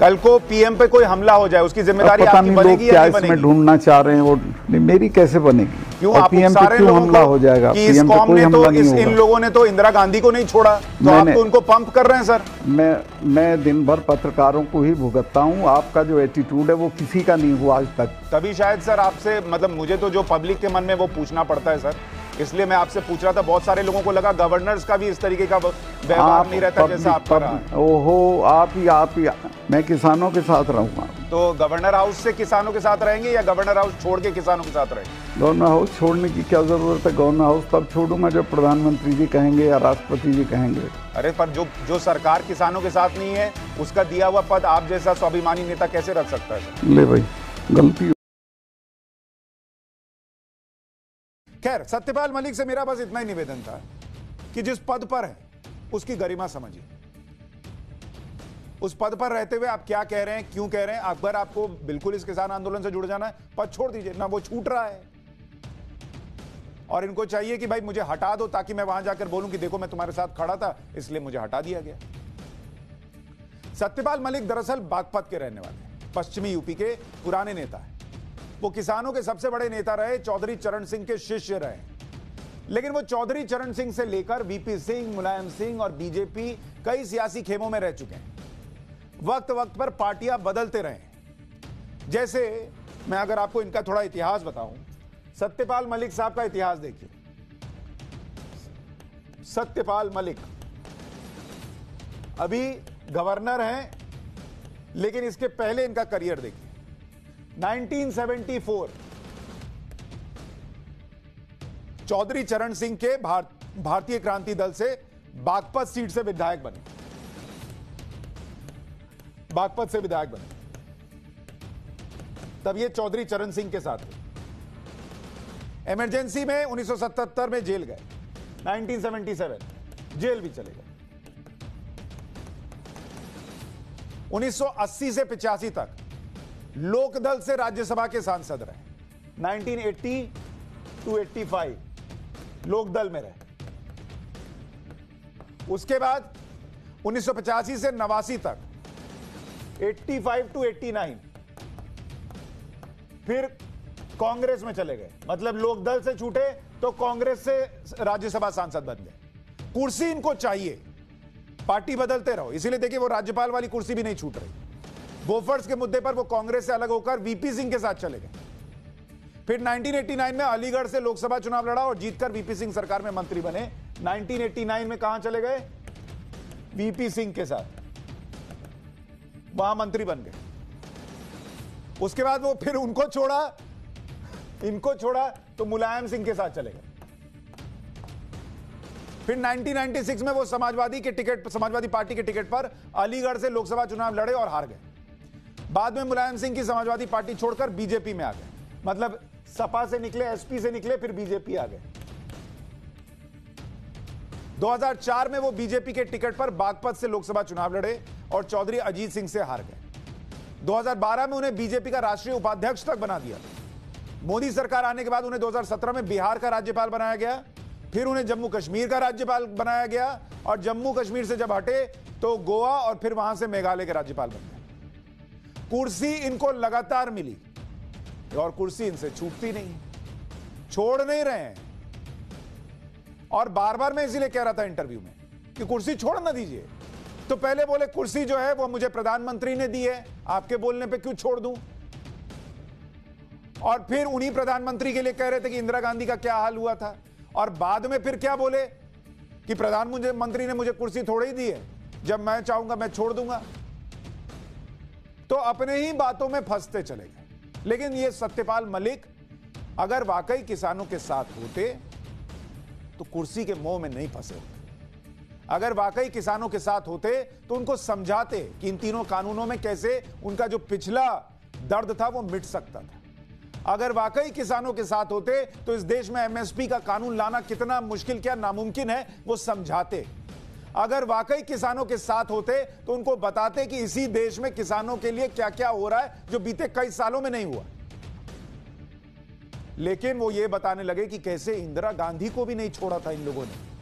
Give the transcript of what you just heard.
कल को पीएम पे कोई हमला हो जाए उसकी ज़िम्मेदारी आपकी बनेगी या क्या नहीं इसमें बनेगी? ढूंढना चाह रहे हैं वो मेरी कैसे बनेगी? क्यों आप पीएम पे क्यों हमला हो जाएगा? कि इस पीएम पे कोई ने तो हमला इस इन लोगों ने तो इंदिरा गांधी को नहीं छोड़ा तो आप तो उनको पंप कर रहे हैं सर। मैं मैं दिन भर पत्रकारों को ही भुगतता हूँ आपका जो एटीट्यूड है वो किसी का नहीं हुआ आज तक। तभी शायद सर आपसे मतलब मुझे तो जो पब्लिक के मन में वो पूछना पड़ता है सर। इसलिए मैं आपसे पूछ रहा था बहुत सारे लोगों को लगा गवर्नर्स का भी इस तरीके का व्यवहार नहीं रहता जैसा आपका रहा। ओहो आप ही आप ही मैं किसानों के साथ रहूँगा। तो गवर्नर हाउस से किसानों के साथ रहेंगे या गवर्नर हाउस छोड़ के किसानों के साथ रहेंगे? गवर्नर हाउस छोड़ने की क्या ज़रूरत है? गवर्नर हाउस तब छोड़ूँगा जब प्रधानमंत्री जी कहेंगे या राष्ट्रपति जी कहेंगे। अरे पर जो जो सरकार किसानों के साथ नहीं है उसका दिया हुआ पद आप जैसा स्वाभिमानी नेता कैसे रख सकता है? ले भाई गलती खैर, सत्यपाल मलिक से मेरा बस इतना ही निवेदन था कि जिस पद पर है, उसकी गरिमा समझिए। उस पद पर रहते हुए आप क्या कह रहे हैं, क्यों कह रहे हैं, अकबर आपको बिल्कुल इस किसान आंदोलन से जुड़ जाना है, पद छोड़ दीजिए, ना वो छूट रहा है। और इनको चाहिए कि भाई मुझे हटा दो, ताकि मैं वहाँ जाकर बोलूँ कि देखो मैं तुम्हारे साथ खड़ा था, इसलिए मुझे हटा दिया गया। सत्यपाल मलिक दरअसल बागपत के रहने वाले पश्चिमी यूपी के पुराने नेता हैं। वो किसानों के सबसे बड़े नेता रहे, चौधरी चरण सिंह के शिष्य रहे। लेकिन वो चौधरी चरण सिंह से लेकर वीपी सिंह, मुलायम सिंह और बीजेपी कई सियासी खेमों में रह चुके हैं। वक्त वक्त पर पार्टियाँ बदलते रहे। जैसे मैं अगर आपको इनका थोड़ा इतिहास बताऊँ, सत्यपाल मलिक साहब का इतिहास देखिए। सत्यपाल मलिक अभी गवर्नर हैं, लेकिन इसके पहले इनका करियर देखिए। 1974 चौधरी चरण सिंह के भार, भारतीय क्रांति दल से बागपत सीट से विधायक बने। बागपत से विधायक बने। तब ये चौधरी चरण सिंह के साथ थे। इमरजेंसी में 1977 में जेल गए। 1977 जेल भी चले गए। 1980 से पिचासी तक लोकदल से राज्यसभा के सांसद रहे। 1980 टू 85 लोकदल में रहे। उसके बाद 1985 से नवासी तक 85 टू 89 फिर कांग्रेस में चले गए। मतलब लोकदल से छूटे तो कांग्रेस से राज्यसभा सांसद बन गए। कुर्सी इनको चाहिए, पार्टी बदलते रहो। इसीलिए देखिए वो राज्यपाल वाली कुर्सी भी नहीं छूट रही। बोफर्स के मुद्दे पर वो कांग्रेस से अलग होकर वीपी सिंह के साथ चले गए। फिर 1989 में अलीगढ़ से लोकसभा चुनाव लड़ा और जीतकर वीपी सिंह सरकार में मंत्री बने। 1989 में कहाँ चले गए? वीपी सिंह के साथ। वहाँ मंत्री बन गए। उसके बाद वो फिर उनको छोड़ा। इनको छोड़ा तो मुलायम सिंह के साथ चले गए। फिर 1996 में वो समाजवादी के टिकट, समाजवादी पार्टी के टिकट पर अलीगढ़ से लोकसभा चुनाव लड़े और हार गए। बाद में मुलायम सिंह की समाजवादी पार्टी छोड़कर बीजेपी में आ गए। मतलब सपा से निकले, एसपी से निकले, फिर बीजेपी आ गए। 2004 में वो बीजेपी के टिकट पर बागपत से लोकसभा चुनाव लड़े और चौधरी अजीत सिंह से हार गए। 2012 में उन्हें बीजेपी का राष्ट्रीय उपाध्यक्ष तक बना दिया। मोदी सरकार आने के बाद उन्हें 2017 में बिहार का राज्यपाल बनाया गया। फिर उन्हें जम्मू कश्मीर का राज्यपाल बनाया गया और जम्मू कश्मीर से जब हटे तो गोवा और फिर वहाँ से मेघालय के राज्यपाल बन गए। कुर्सी इनको लगातार मिली और कुर्सी इनसे छूटती नहीं, छोड़ नहीं रहे हैं। और बार बार मैं इसीलिए कह रहा था इंटरव्यू में कि कुर्सी छोड़ ना दीजिए। तो पहले बोले, कुर्सी जो है वो मुझे प्रधानमंत्री ने दी है, आपके बोलने पे क्यों छोड़ दूँ? और फिर उन्हीं प्रधानमंत्री के लिए कह रहे थे कि इंदिरा गांधी का क्या हाल हुआ था? और बाद में फिर क्या बोले कि प्रधानमंत्री ने मुझे कुर्सी थोड़ी दी है, जब मैं चाहूँगा मैं छोड़ दूँगा। तो अपने ही बातों में फंसते चले गए। लेकिन ये सत्यपाल मलिक, अगर वाकई किसानों के साथ होते तो कुर्सी के मोह में नहीं फंसे होते। अगर वाकई किसानों के साथ होते तो उनको समझाते कि इन तीनों कानूनों में कैसे उनका जो पिछला दर्द था, वो मिट सकता था। अगर वाकई किसानों के साथ होते तो इस देश में एमएसपी का कानून लाना कितना मुश्किल क्या नामुमकिन है, वो समझाते। अगर वाकई किसानों के साथ होते तो उनको बताते कि इसी देश में किसानों के लिए क्या क्या हो रहा है, जो बीते कई सालों में नहीं हुआ। लेकिन वो ये बताने लगे कि कैसे इंदिरा गांधी को भी नहीं छोड़ा था इन लोगों ने।